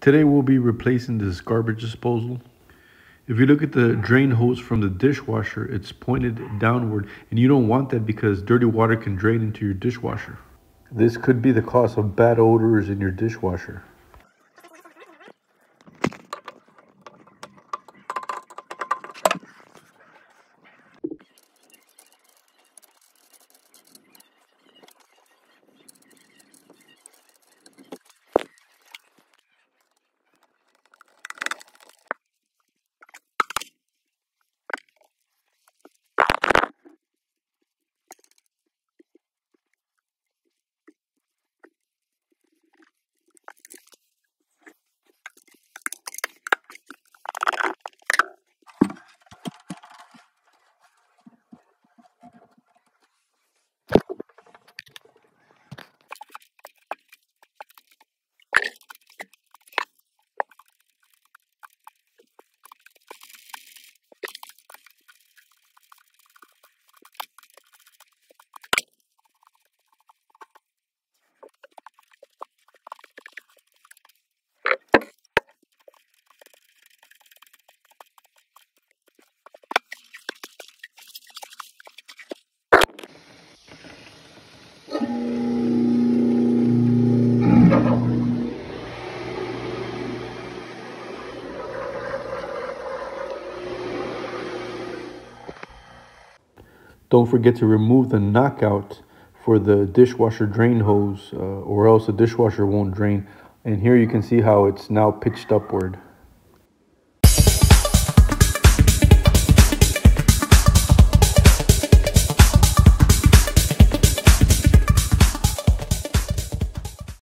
Today we'll be replacing this garbage disposal. If you look at the drain hose from the dishwasher, it's pointed downward and you don't want that because dirty water can drain into your dishwasher. This could be the cause of bad odors in your dishwasher. Don't forget to remove the knockout for the dishwasher drain hose uh, or else the dishwasher won't drain. And here you can see how it's now pitched upward.